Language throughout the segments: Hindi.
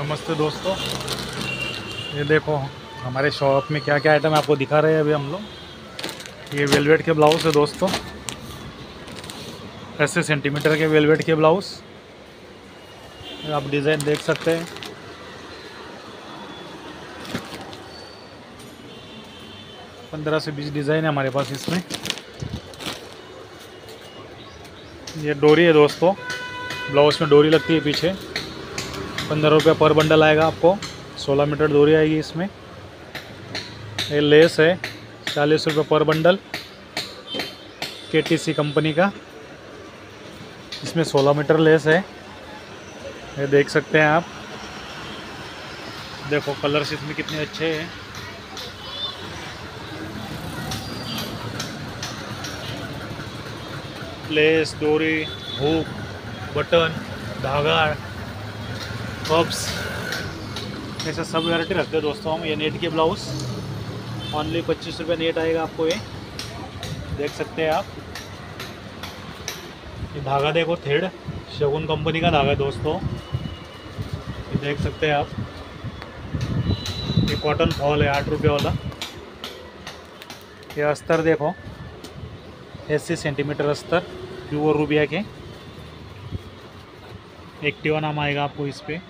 नमस्ते दोस्तों। ये देखो, हमारे शॉप में क्या क्या आइटम आपको दिखा रहे हैं अभी हम लोग। ये वेलवेट के ब्लाउज है दोस्तों। ऐसे सेंटीमीटर के वेलवेट के ब्लाउज। आप डिज़ाइन देख सकते हैं। पंद्रह से बीस डिज़ाइन है हमारे पास इसमें। ये डोरी है दोस्तों। ब्लाउज में डोरी लगती है पीछे। पंद्रह रुपये पर बंडल आएगा आपको। सोलह मीटर डोरी आएगी इसमें। ये लेस है। चालीस रुपये पर बंडल। के कंपनी का। इसमें सोलह मीटर लेस है। ये देख सकते हैं आप। देखो, कलर्स इसमें कितने अच्छे हैं। लेस, डोरी, हुक, बटन धागा पब्स ऐसे सब वैरायटी रखते हैं दोस्तों हम। ये नेट के ब्लाउज ऑनली पच्चीस रुपये नेट आएगा आपको ये। देख सकते हैं आप। ये धागा देखो थ्रेड शगुन कंपनी का धागा है, दोस्तों। ये देख सकते हैं आप। ये कॉटन फॉल है, आठ रुपये वाला। ये अस्तर देखो। अस्सी सेंटीमीटर अस्तर प्योर रूबिया के। एक्टिवा नाम आएगा आपको इस पर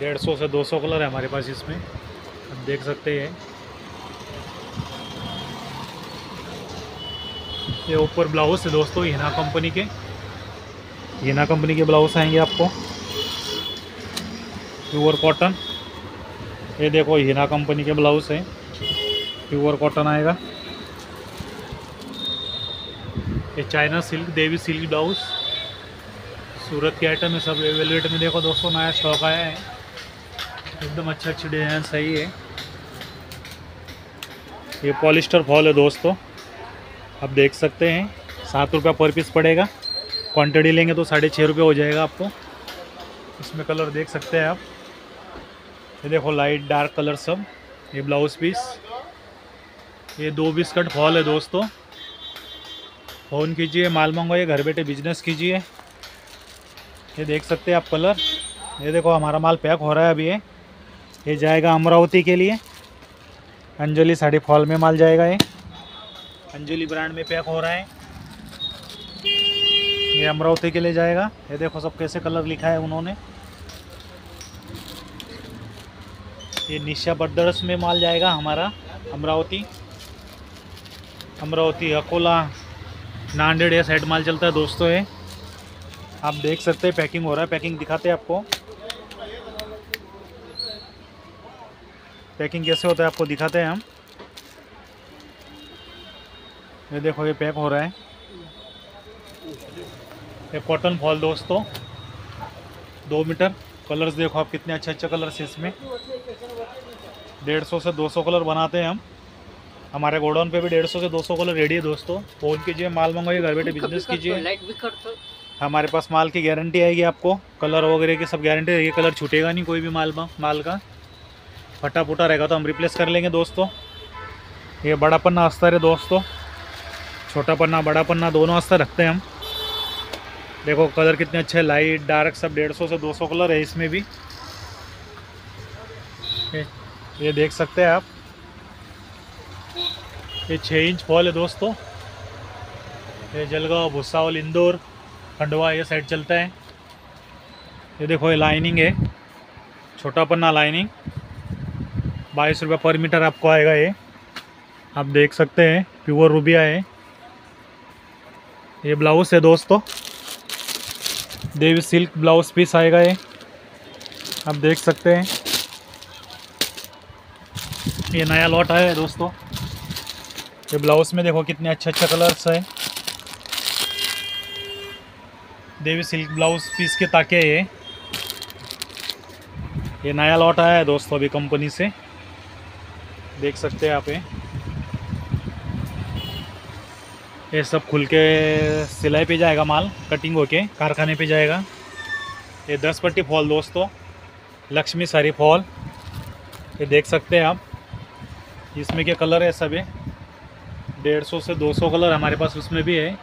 डेढ़ सौ से दो सौ कलर है हमारे पास इसमें। आप देख सकते हैं। ये ऊपर ब्लाउज है दोस्तों, हिना कंपनी के। हिना कंपनी के ब्लाउज आएँगे आपको। प्योर कॉटन ये देखो, हिना कंपनी के ब्लाउज है। प्योर कॉटन आएगा। ये China silk Devi silk blouse Surat के आइटम है सब वेलवेट में देखो दोस्तों, नया स्टॉक आया है। एकदम अच्छा अच्छी डिज़ाइन सही है ये। पॉलिस्टर फॉल है दोस्तों। आप देख सकते हैं, सात रुपया पर पीस पड़ेगा। क्वांटिटी लेंगे तो साढ़े छः रुपये हो जाएगा आपको। इसमें कलर देख सकते हैं आप। ये देखो लाइट डार्क कलर सब। ये ब्लाउज पीस ये दो बिस्कट फॉल है दोस्तों। फ़ोन कीजिए, माल मंगवाइए, घर बैठे बिज़नेस कीजिए। ये देख सकते हैं आप कलर ये देखो हमारा माल पैक हो रहा है अभी ये। ये जाएगा अमरावती के लिए। अंजलि साड़ी फॉल में माल जाएगा ये। अंजलि ब्रांड में पैक हो रहा है। ये अमरावती के लिए जाएगा। ये देखो सब कैसे कलर लिखा है उन्होंने। ये निशा ब्रदर्स में माल जाएगा हमारा, अमरावती। अमरावती, अकोला, नांदेड़, ये साइड माल चलता है दोस्तों ये। आप देख सकते हैं, पैकिंग हो रहा है। पैकिंग दिखाते हैं आपको। पैकिंग कैसे होता है आपको दिखाते हैं हम। ये देखो ये पैक हो रहा है। ये कॉटन फॉल दोस्तों। दो मीटर। कलर्स देखो आप कितने अच्छे अच्छे कलर्स हैं इसमें। डेढ़ सौ से दो सौ कलर बनाते हैं हम। हमारे गोडाउन पे भी डेढ़ सौ से दो सौ कलर रेडी है दोस्तों। फ़ोन कीजिए माल मंगवाइए घर बैठे बिज़नेस कीजिए। हमारे पास माल की गारंटी आएगी आपको। कलर वगैरह की सब गारंटी रहेगी। कलर छूटेगा नहीं कोई भी माल माल का। फटा फुटा रहेगा तो हम रिप्लेस कर लेंगे दोस्तों। ये बड़ा पन्ना अस्तर है दोस्तों। छोटा पन्ना बड़ा पन्ना दोनों अस्तर रखते हैं हम। देखो कलर कितने अच्छे लाइट डार्क सब डेढ़ सौ से दो सौ कलर है इसमें भी। ये, ये देख सकते हैं आप। ये छः इंच फॉल है दोस्तों। ये जलगांव भुसावल इंदौर खंडवा ये साइड चलता है। ये देखो ये लाइनिंग है। छोटा पन्ना लाइनिंग बाईस रुपये पर मीटर आपको आएगा ये। आप देख सकते हैं प्योर रूबिया है। ये ब्लाउज है दोस्तों। देवी सिल्क ब्लाउज पीस आएगा ये। आप देख सकते हैं। ये नया लॉट आया है दोस्तों। ये ब्लाउज में देखो कितने अच्छे अच्छे कलर्स है। देवी सिल्क ब्लाउज पीस के ताके ये। ये नया लॉट आया है दोस्तों अभी कंपनी से। देख सकते हैं आप ये। ये सब खुल के सिलाई पे जाएगा माल कटिंग होके, कारखाने पे जाएगा। ये दस पट्टी फॉल दोस्तों, लक्ष्मी सारी फॉल। ये देख सकते हैं आप, इसमें क्या कलर है सभी? डेढ़ सौ से दो सौ कलर हमारे पास उसमें भी है।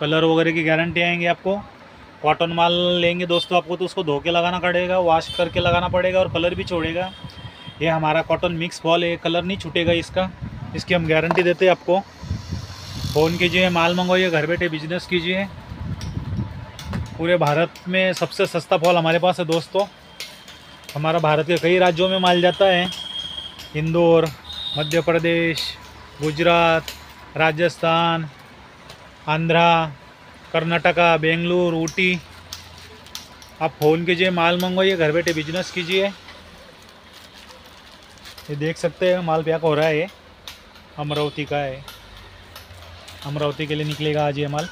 कलर वगैरह की गारंटी आएँगी आपको। कॉटन माल लेंगे दोस्तों आपको तो उसको धो के लगाना पड़ेगा वॉश करके लगाना पड़ेगा और कलर भी छोड़ेगा। ये हमारा कॉटन मिक्स फॉल है कलर नहीं छूटेगा इसका। इसकी हम गारंटी देते हैं आपको। फ़ोन कीजिए, माल मंगवाइए, घर बैठे बिज़नेस कीजिए। पूरे भारत में सबसे सस्ता फॉल हमारे पास है दोस्तों। हमारा भारत के कई राज्यों में माल जाता है। इंदौर, मध्य प्रदेश, गुजरात, राजस्थान, आंध्रा, कर्नाटका, बेंगलुरु, ऊटी। आप फ़ोन कीजिए, माल मंगवाइए, घर बैठे बिज़नेस कीजिए। ये देख सकते हैं, माल पैक हो रहा है। अमरावती का है। अमरावती के लिए निकलेगा आज ये माल।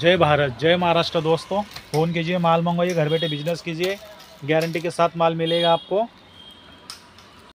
जय भारत, जय महाराष्ट्र दोस्तों। फ़ोन कीजिए, माल मंगवाइए, घर बैठे बिज़नेस कीजिए। गारंटी के साथ माल मिलेगा आपको।